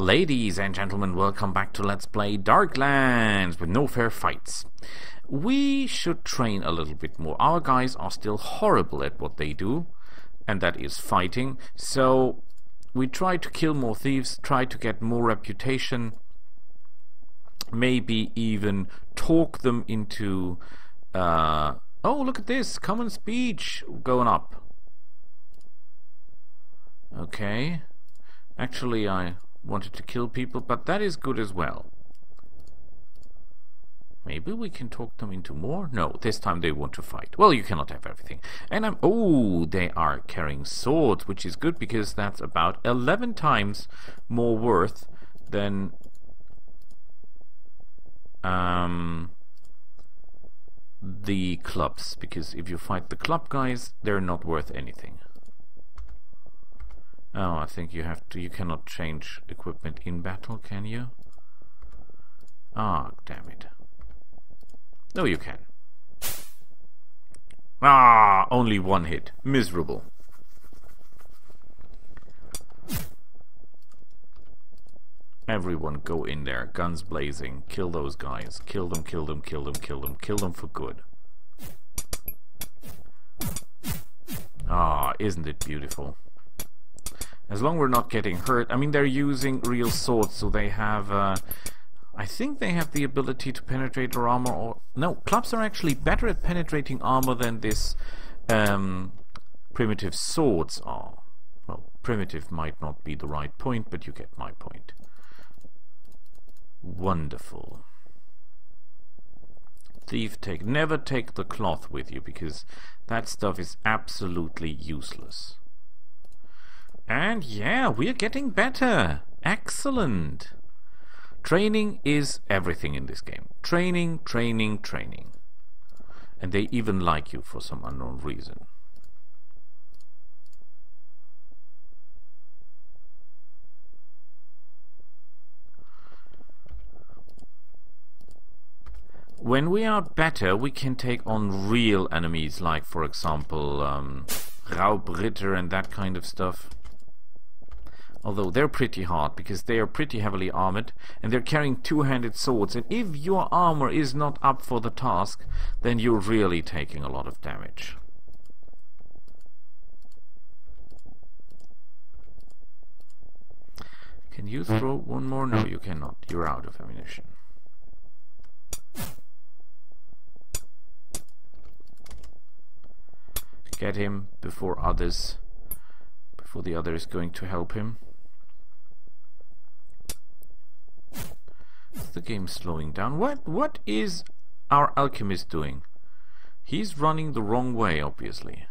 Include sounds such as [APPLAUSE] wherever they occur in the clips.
Ladies and gentlemen, welcome back to Let's Play Darklands with no fair fights. We should train a little bit more. Our guys are still horrible at what they do, and that is fighting. So we try to kill more thieves, try to get more reputation, maybe even talk them into. Uh, oh, look at this common speech going up. Okay. Actually, I wanted to kill people, but that is good as well. Maybe we can talk them into more? No, this time they want to fight. Well, you cannot have everything. And I'm... Oh, they are carrying swords, which is good because that's about 11 times more worth than... Um, the clubs. Because if you fight the club guys, they're not worth anything. Oh, I think you have to. You cannot change equipment in battle, can you? Ah, oh, damn it. No, you can. Ah, only one hit. Miserable. Everyone go in there, guns blazing, kill those guys, kill them, kill them, kill them, kill them, kill them for good. Ah, isn't it beautiful? As long as we're not getting hurt. I mean, they're using real swords, so they have... Uh, I think they have the ability to penetrate armor. Or No, clubs are actually better at penetrating armor than this um, primitive swords are. Well, primitive might not be the right point, but you get my point. Wonderful. Thief take. Never take the cloth with you, because that stuff is absolutely useless. And yeah, we're getting better. Excellent. Training is everything in this game. Training, training, training. And they even like you for some unknown reason. When we are better, we can take on real enemies, like, for example, um, Raubritter and that kind of stuff. Although they're pretty hard because they are pretty heavily armored and they're carrying two-handed swords and if your armor is not up for the task then you're really taking a lot of damage. Can you throw one more? No, you cannot. You're out of ammunition. Get him before others, before the other is going to help him. The game slowing down? What what is our alchemist doing? He's running the wrong way, obviously.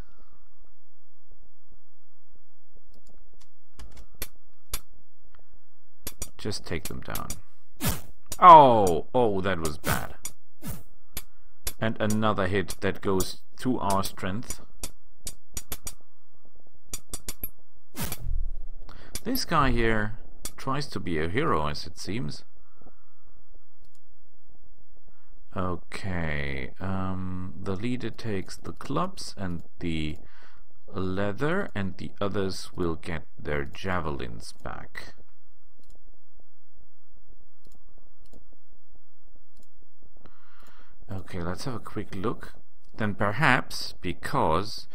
Just take them down. Oh, oh, that was bad. And another hit that goes to our strength. This guy here tries to be a hero, as it seems. Okay, um, the leader takes the clubs and the leather and the others will get their javelins back. Okay, let's have a quick look. Then perhaps, because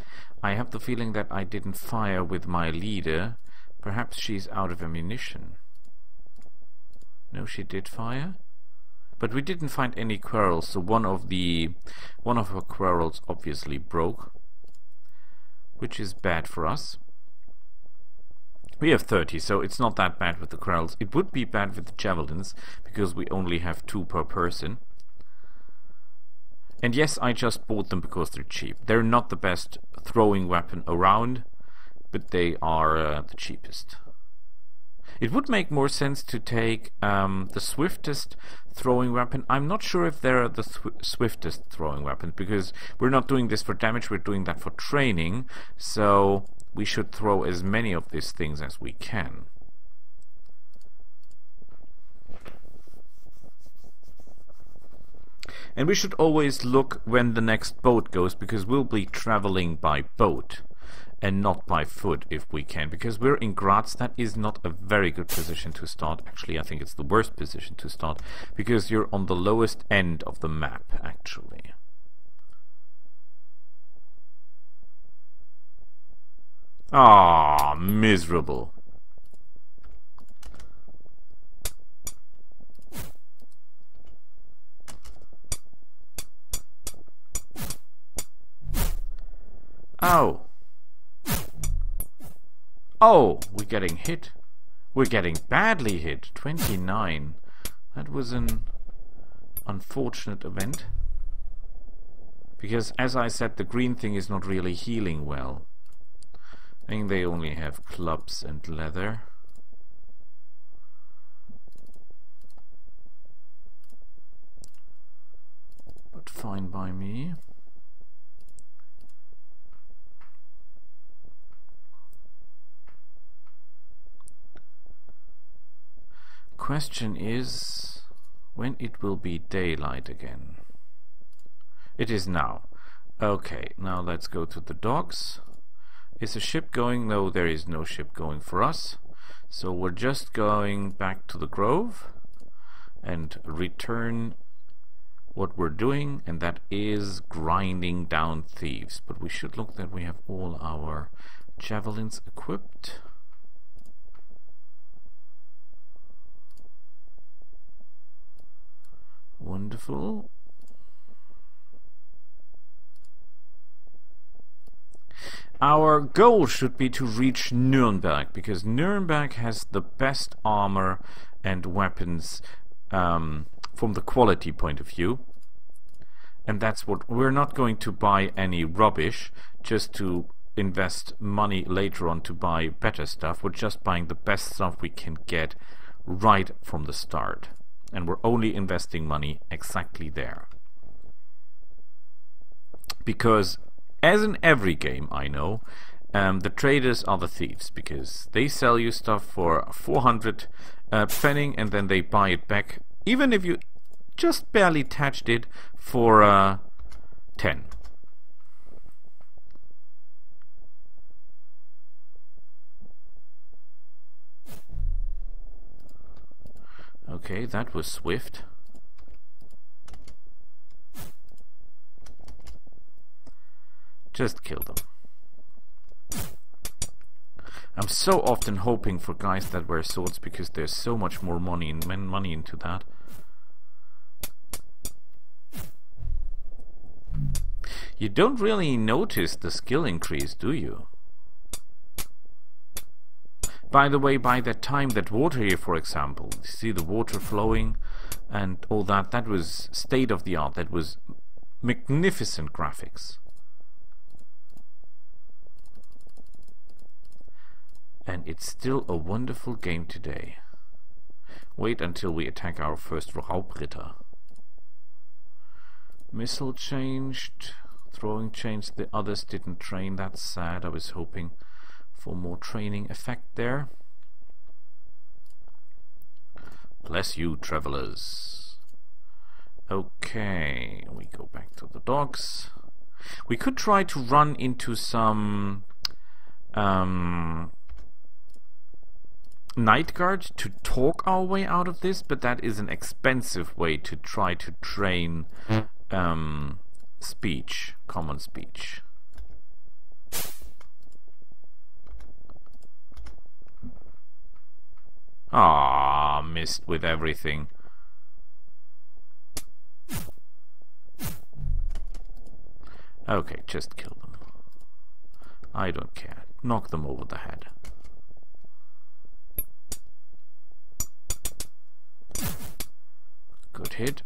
I have the feeling that I didn't fire with my leader, perhaps she's out of ammunition. No, she did fire? But we didn't find any quarrels, so one of the one of her quarrels obviously broke. Which is bad for us. We have 30, so it's not that bad with the quarrels. It would be bad with the javelins, because we only have two per person. And yes, I just bought them because they're cheap. They're not the best throwing weapon around, but they are uh, the cheapest. It would make more sense to take um, the swiftest throwing weapon. I'm not sure if they're the swiftest throwing weapons because we're not doing this for damage, we're doing that for training. So we should throw as many of these things as we can. And we should always look when the next boat goes because we'll be traveling by boat. And not by foot if we can, because we're in Graz. That is not a very good position to start. Actually, I think it's the worst position to start, because you're on the lowest end of the map, actually. Ah, miserable. Oh. Oh, we're getting hit. We're getting badly hit. 29. That was an unfortunate event. Because, as I said, the green thing is not really healing well. I think they only have clubs and leather. But fine by me. Question is when it will be daylight again. It is now. Okay, now let's go to the docks. Is a ship going? No, there is no ship going for us. So we're just going back to the grove and return what we're doing and that is grinding down thieves. But we should look that we have all our javelins equipped. Wonderful. Our goal should be to reach Nuremberg, because Nuremberg has the best armor and weapons um, from the quality point of view. And that's what we're not going to buy any rubbish just to invest money later on to buy better stuff. We're just buying the best stuff we can get right from the start. And we're only investing money exactly there. Because as in every game I know, um, the traders are the thieves because they sell you stuff for 400 uh, pfennig and then they buy it back, even if you just barely touched it, for uh, 10. Okay, that was swift. Just kill them. I'm so often hoping for guys that wear swords because there's so much more money in men money into that. You don't really notice the skill increase, do you? By the way, by that time, that water here, for example, you see the water flowing and all that, that was state of the art, that was magnificent graphics. And it's still a wonderful game today. Wait until we attack our first Raubritter. Missile changed, throwing changed, the others didn't train, that's sad, I was hoping for more training effect there. Bless you, travelers. Okay, we go back to the docks. We could try to run into some um, night guard to talk our way out of this, but that is an expensive way to try to train um, speech, common speech. Ah, missed with everything. Okay, just kill them. I don't care. Knock them over the head. Good hit.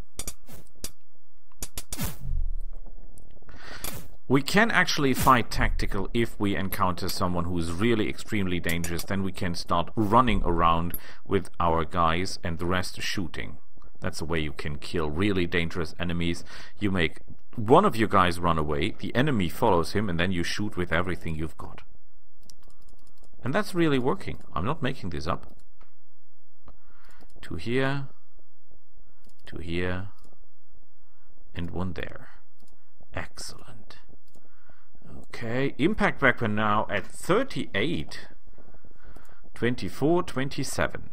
We can actually fight tactical if we encounter someone who is really extremely dangerous. Then we can start running around with our guys and the rest shooting. That's the way you can kill really dangerous enemies. You make one of your guys run away, the enemy follows him, and then you shoot with everything you've got. And that's really working. I'm not making this up. To here, to here, and one there. Excellent. Okay, impact weapon now at 38. 24, 27.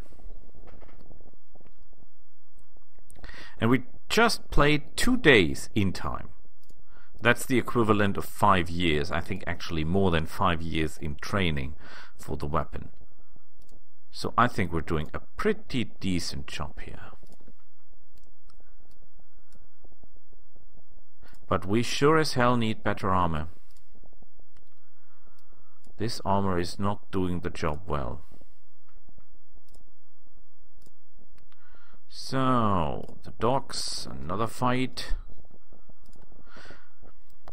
And we just played two days in time. That's the equivalent of five years. I think actually more than five years in training for the weapon. So I think we're doing a pretty decent job here. But we sure as hell need better armor. This armor is not doing the job well. So, the docks, another fight.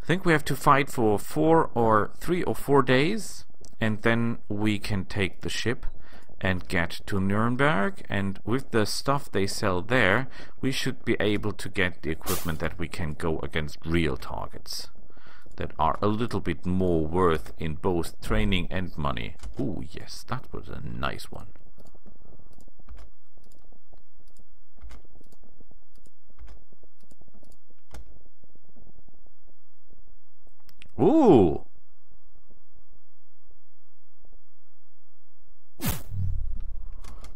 I think we have to fight for four or three or four days and then we can take the ship and get to Nuremberg and with the stuff they sell there we should be able to get the equipment that we can go against real targets that are a little bit more worth in both training and money. Oh yes, that was a nice one. Ooh!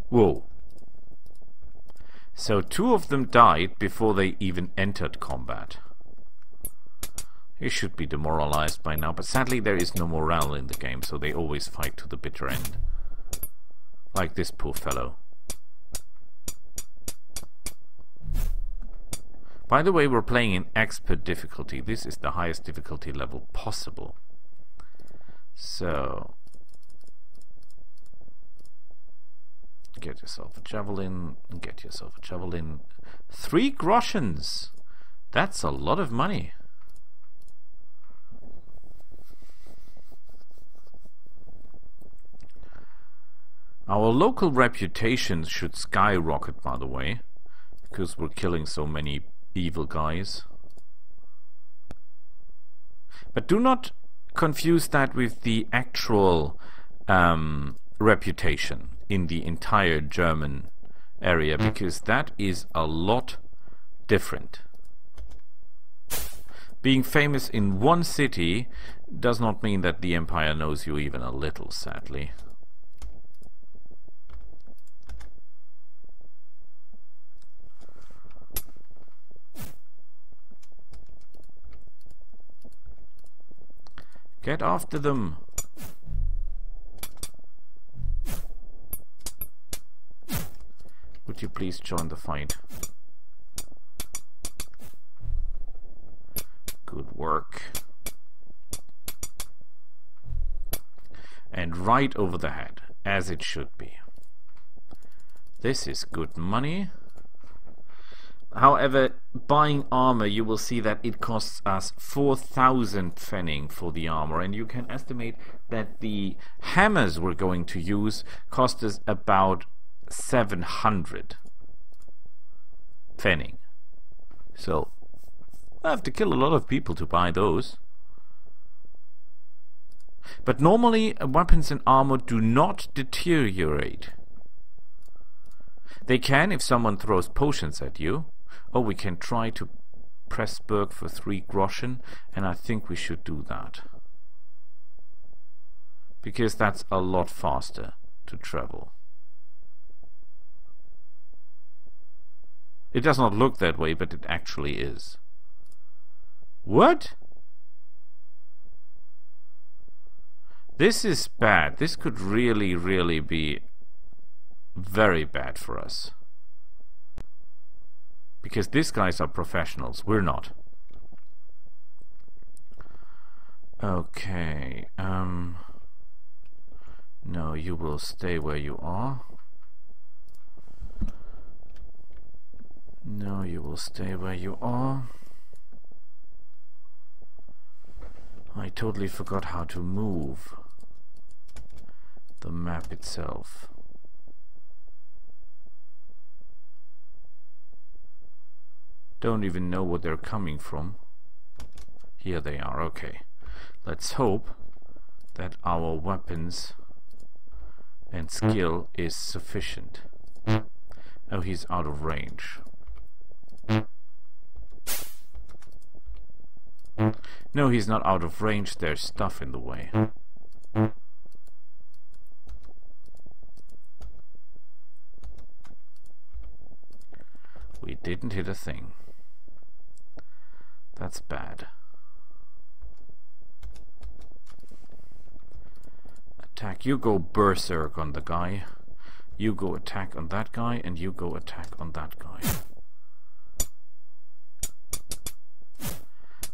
Whoa. So two of them died before they even entered combat. He should be demoralized by now, but sadly there is no morale in the game, so they always fight to the bitter end. Like this poor fellow. By the way, we're playing in expert difficulty. This is the highest difficulty level possible. So, Get yourself a javelin, get yourself a javelin. Three groschens! That's a lot of money. Our local reputation should skyrocket, by the way, because we're killing so many evil guys. But do not confuse that with the actual um, reputation in the entire German area mm. because that is a lot different. Being famous in one city does not mean that the empire knows you even a little, sadly. Get after them! Would you please join the fight? Good work. And right over the head, as it should be. This is good money. However, buying armor, you will see that it costs us 4,000 pfennig for the armor, and you can estimate that the hammers we're going to use cost us about 700 pfennig. So, I have to kill a lot of people to buy those. But normally, weapons and armor do not deteriorate. They can if someone throws potions at you. Oh, we can try to Pressburg for three groschen, and I think we should do that. Because that's a lot faster to travel. It does not look that way, but it actually is. What? This is bad. This could really, really be very bad for us. Because these guys are professionals. We're not. Okay. Um. No, you will stay where you are. No, you will stay where you are. I totally forgot how to move the map itself. Don't even know what they're coming from. Here they are, okay. Let's hope that our weapons and hmm. skill is sufficient. Oh, he's out of range. No, he's not out of range. There's stuff in the way. We didn't hit a thing. That's bad. Attack. You go berserk on the guy. You go attack on that guy, and you go attack on that guy.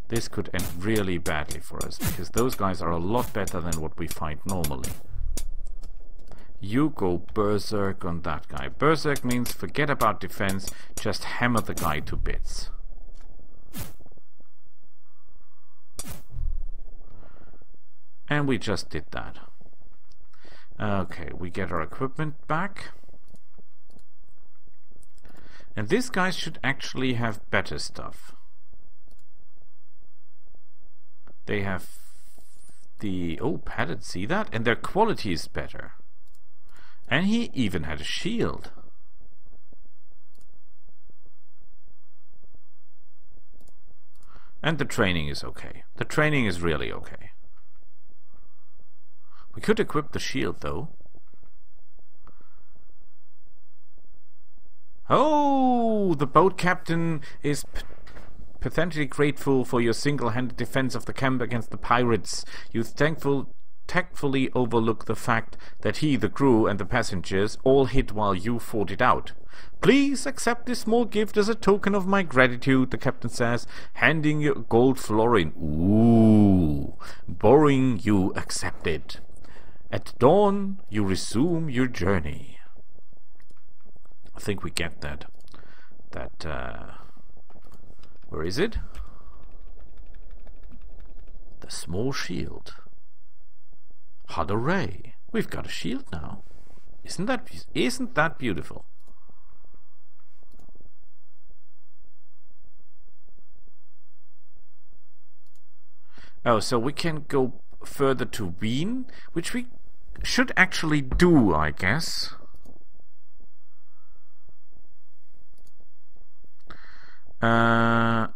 This could end really badly for us, because those guys are a lot better than what we fight normally. You go berserk on that guy. Berserk means forget about defense, just hammer the guy to bits. And we just did that. Okay, we get our equipment back. And these guys should actually have better stuff. They have the... Oh, padded, see that? And their quality is better. And he even had a shield. And the training is okay. The training is really okay. We could equip the shield, though. Oh, the boat captain is pathetically grateful for your single-handed defense of the camp against the pirates. You thankful tactfully overlook the fact that he, the crew, and the passengers all hid while you fought it out. Please accept this small gift as a token of my gratitude, the captain says, handing you a gold florin. Ooh, borrowing you accepted. At dawn, you resume your journey. I think we get that. That, uh... Where is it? The small shield. Ray. We've got a shield now. Isn't that isn't that beautiful? Oh, so we can go further to Wien, which we should actually do, I guess. Uh,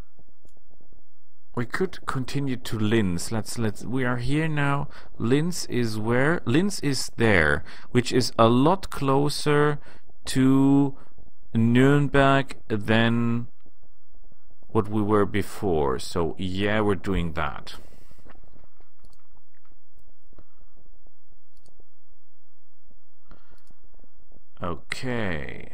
we could continue to Linz. Let's let's. We are here now. Linz is where? Linz is there, which is a lot closer to Nuremberg than what we were before. So yeah, we're doing that. Okay.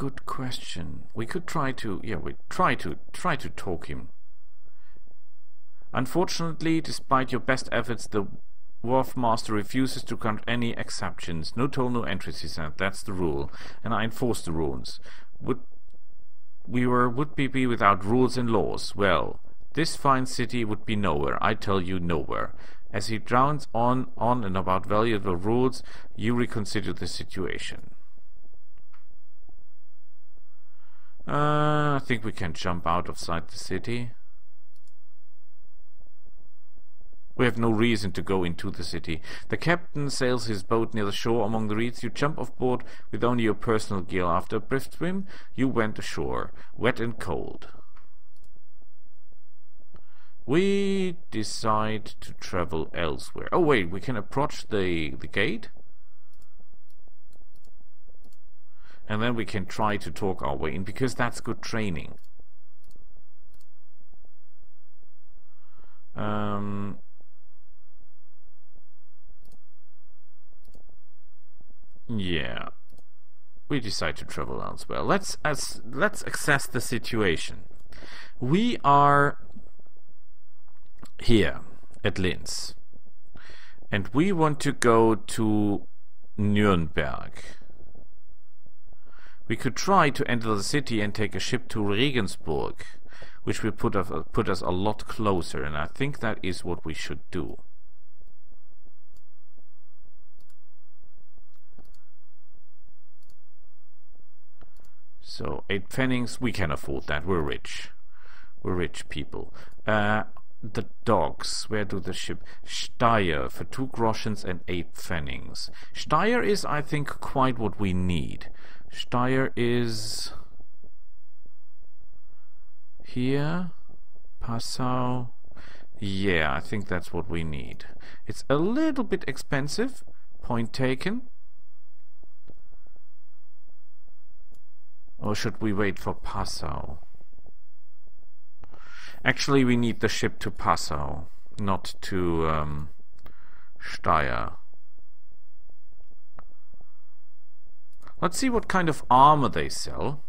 Good question. We could try to, yeah, we try to try to talk him. Unfortunately, despite your best efforts, the Wharf Master refuses to grant any exceptions. No toll, no entries, he said. That's the rule, and I enforce the rules. Would we were would be, be without rules and laws? Well, this fine city would be nowhere, I tell you nowhere. As he drowns on, on and about valuable rules, you reconsider the situation. Uh, I think we can jump out of sight of the city. We have no reason to go into the city. The captain sails his boat near the shore among the reeds. You jump off board with only your personal gear. After a brief swim, you went ashore, wet and cold we decide to travel elsewhere. Oh wait, we can approach the, the gate. And then we can try to talk our way in, because that's good training. Um, yeah. We decide to travel elsewhere. Let's as let's assess the situation. We are here at Linz. And we want to go to Nuremberg. We could try to enter the city and take a ship to Regensburg, which will put us, put us a lot closer, and I think that is what we should do. So, eight pfennigs, we can afford that. We're rich. We're rich people. Uh, the dogs. Where do the ship? Steyr for two groschens and eight pfennigs. Steyr is, I think, quite what we need. Steyr is here. Passau. Yeah, I think that's what we need. It's a little bit expensive. Point taken. Or should we wait for Passau? Actually, we need the ship to Passau, not to um, Steyr. Let's see what kind of armor they sell.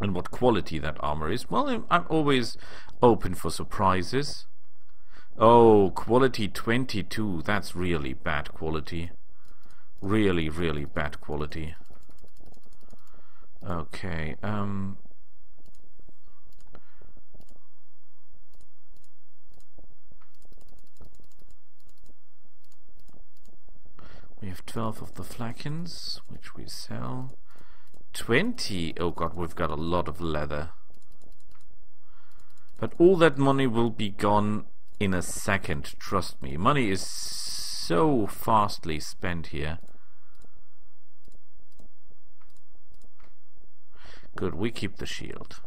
And what quality that armor is. Well, I'm always open for surprises. Oh, quality 22. That's really bad quality. Really, really bad quality. Okay, um... have 12 of the flakens, which we sell. 20! Oh god, we've got a lot of leather. But all that money will be gone in a second, trust me. Money is so fastly spent here. Good, we keep the shield.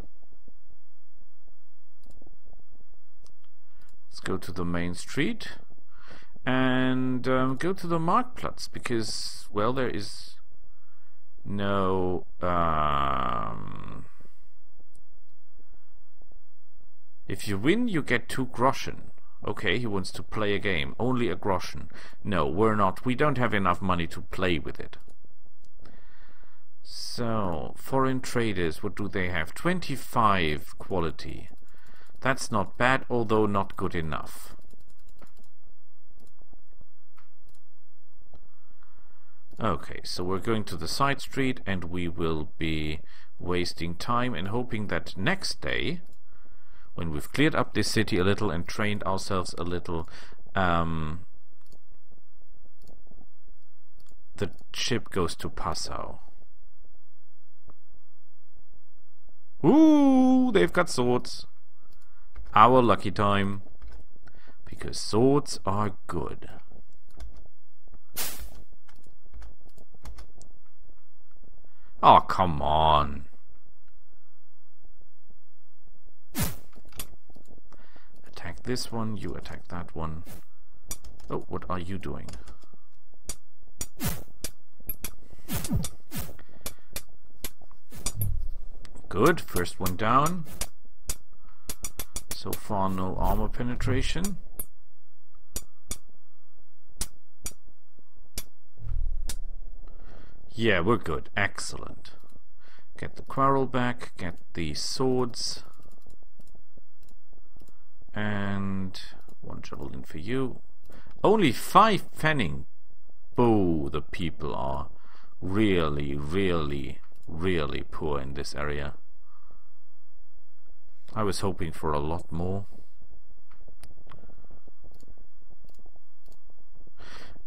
Let's go to the main street and um, go to the Marktplatz because, well, there is no. Um, if you win, you get two groschen. Okay, he wants to play a game. Only a groschen. No, we're not. We don't have enough money to play with it. So, foreign traders, what do they have? 25 quality. That's not bad, although not good enough. Okay, so we're going to the side street and we will be wasting time and hoping that next day, when we've cleared up this city a little and trained ourselves a little, um, the ship goes to Passau. Ooh, they've got swords. Our lucky time. Because swords are good. Oh, come on. Attack this one, you attack that one. Oh, what are you doing? Good, first one down. So far no armor penetration. Yeah, we're good. Excellent. Get the quarrel back, get the swords. And one javelin for you. Only five pfennig. Boo, the people are really, really, really poor in this area. I was hoping for a lot more.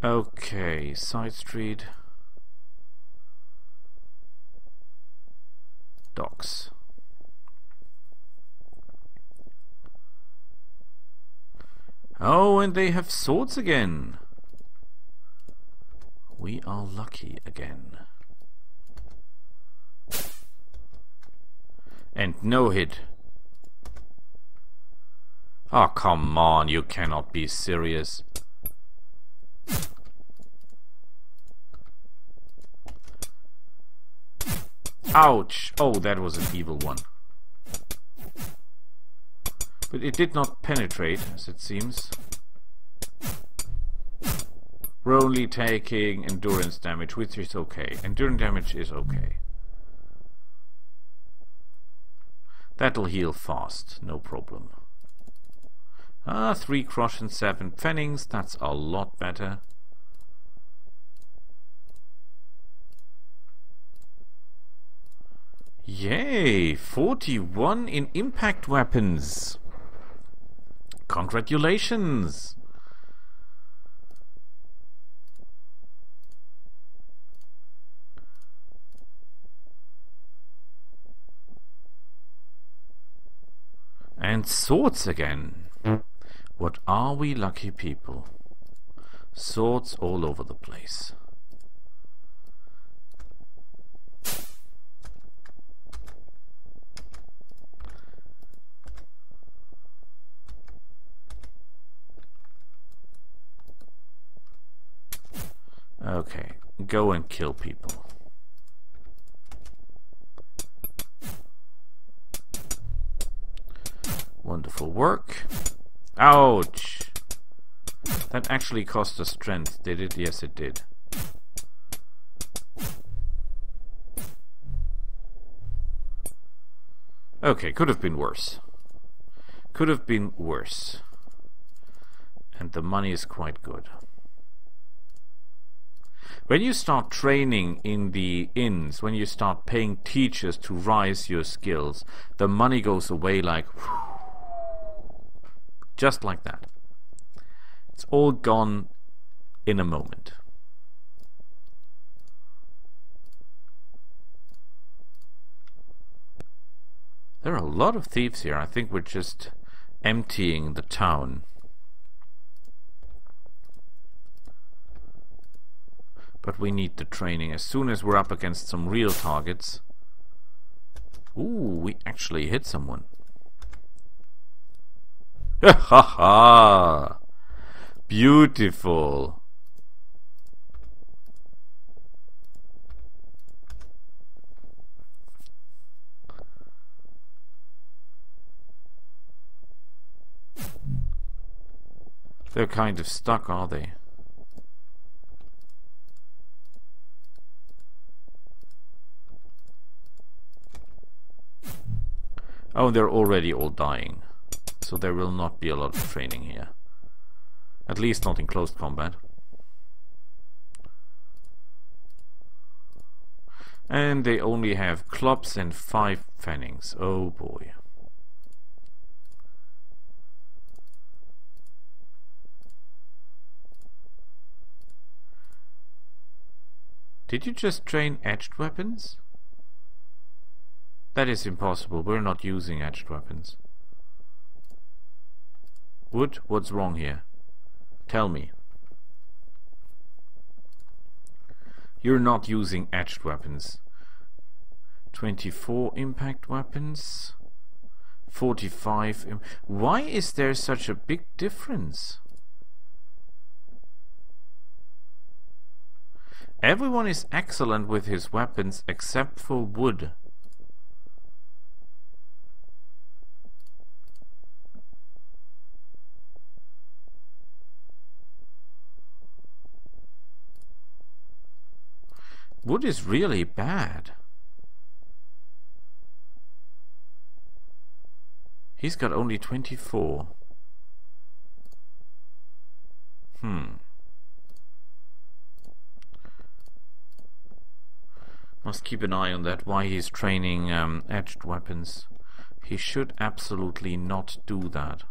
Okay, side street. Docks. Oh, and they have swords again. We are lucky again. And no hit. Oh, ah, come on, you cannot be serious. Ouch! Oh, that was an evil one. But it did not penetrate, as it seems. We're only taking endurance damage, which is okay. Endurance damage is okay. That'll heal fast, no problem. Ah, three groschen and seven pfennigs. That's a lot better. Yay! 41 in impact weapons. Congratulations! And swords again. What are we lucky people? Swords all over the place. Okay, go and kill people. Wonderful work. Ouch! That actually cost us strength, did it? Yes, it did. Okay, could have been worse. Could have been worse. And the money is quite good. When you start training in the inns, when you start paying teachers to rise your skills, the money goes away like just like that. It's all gone in a moment. There are a lot of thieves here. I think we're just emptying the town. But we need the training. As soon as we're up against some real targets... Ooh, we actually hit someone. [LAUGHS] Ha ha! Beautiful. They're kind of stuck, are they? Oh, they're already all dying. So there will not be a lot of training here. At least not in close combat. And they only have clubs and five pfennigs. Oh boy. Did you just train edged weapons? That is impossible. We're not using edged weapons. Wood, what's wrong here? Tell me. You're not using edged weapons. 24 impact weapons. 45. Why is there such a big difference? Everyone is excellent with his weapons except for wood. Wood is really bad. He's got only 24. Hmm. Must keep an eye on that, why he's training um, edged weapons. He should absolutely not do that.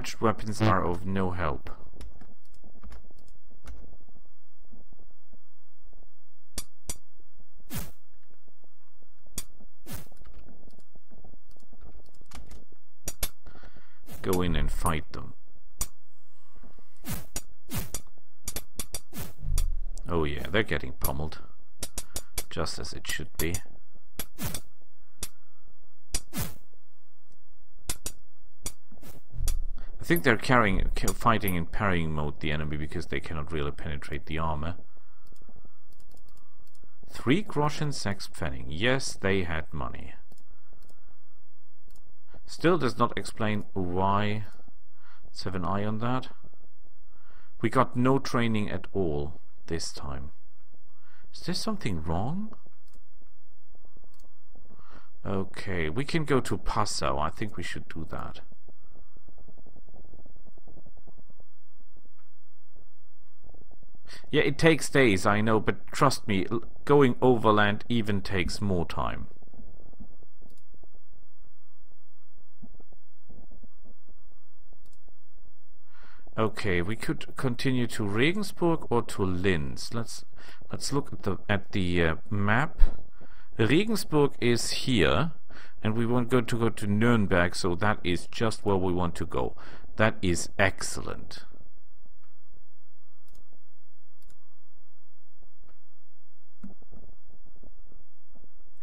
Edged weapons are of no help. Go in and fight them. Oh yeah, they're getting pummeled. Just as it should be. Think they're carrying, fighting in parrying mode the enemy because they cannot really penetrate the armor. Three groschen six pfennig. Yes, they had money. Still does not explain why. Let's have an eye on that. We got no training at all this time. Is there something wrong? Okay, we can go to Passau. I think we should do that. Yeah, it takes days, I know, but trust me, going overland even takes more time. Okay, we could continue to Regensburg or to Linz. Let's let's look at the at the uh, map. Regensburg is here, and we want go to go to Nuremberg, so that is just where we want to go. That is excellent.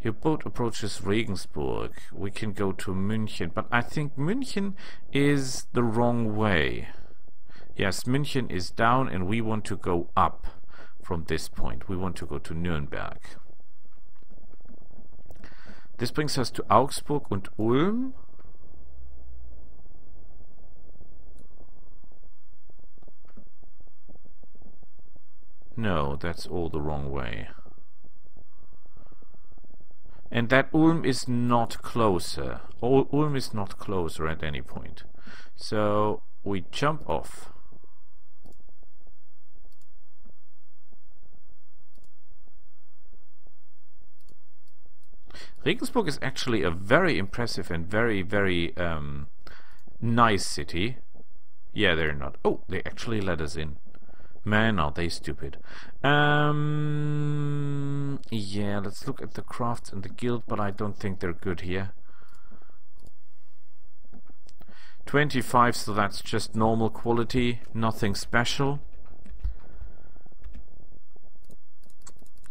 Your boat approaches Regensburg. We can go to München, but I think München is the wrong way. Yes, München is down and we want to go up from this point. We want to go to Nuremberg. This brings us to Augsburg and Ulm. No, that's all the wrong way. And that Ulm is not closer. Ulm is not closer at any point. So we jump off. Regensburg is actually a very impressive and very, very um, nice city. Yeah, they're not. Oh, they actually let us in. Man, are they stupid. Um, yeah, let's look at the crafts and the guild, but I don't think they're good here. 25, so that's just normal quality, nothing special.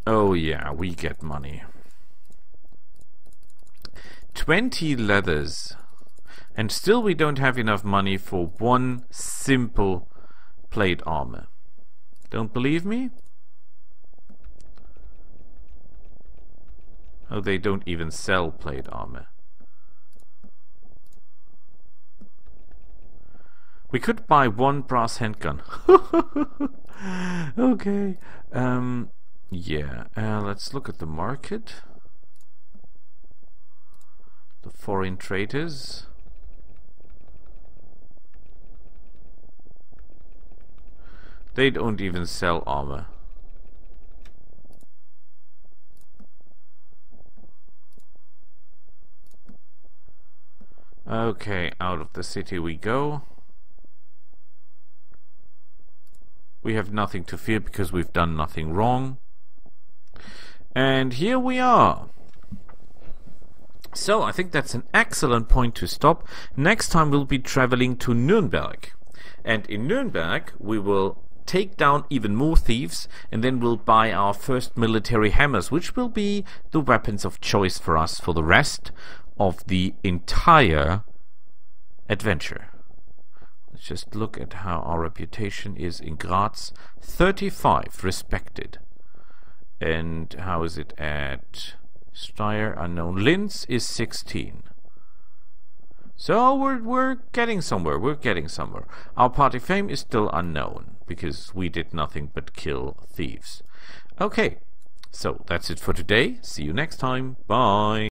Oh yeah, we get money. 20 leathers. And still we don't have enough money for one simple plate armor. Don't believe me? Oh, they don't even sell plate armor. We could buy one brass handgun. [LAUGHS] okay. Um, yeah. Uh, let's look at the market. The foreign traders. They don't even sell armor. Okay, out of the city we go. We have nothing to fear because we've done nothing wrong. And here we are. So, I think that's an excellent point to stop. Next time we'll be traveling to Nuremberg. And in Nuremberg we will take down even more thieves, and then we'll buy our first military hammers, which will be the weapons of choice for us for the rest of the entire adventure. Let's just look at how our reputation is in Graz. 35 respected. And how is it at Steyr? Unknown. Linz is 16. So we're, we're getting somewhere, we're getting somewhere. Our party fame is still unknown, because we did nothing but kill thieves. Okay, so that's it for today. See you next time. Bye.